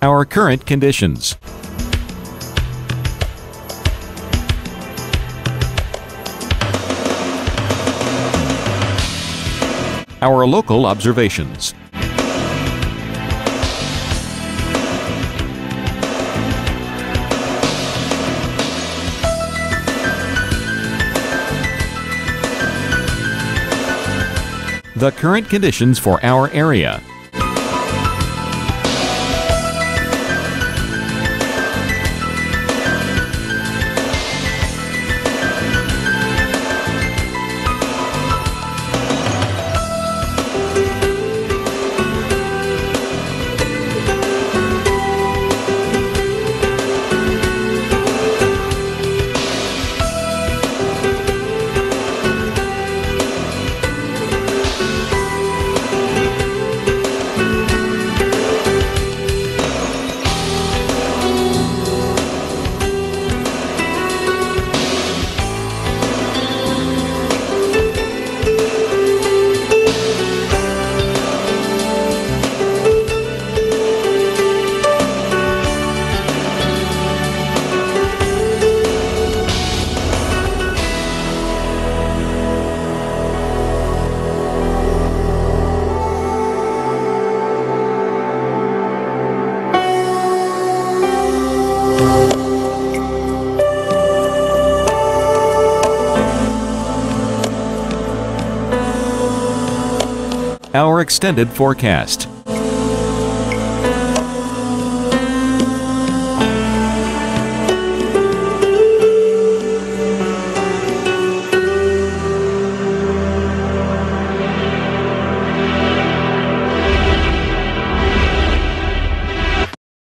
Our current conditions. Our local observations. The current conditions for our area. Our extended forecast.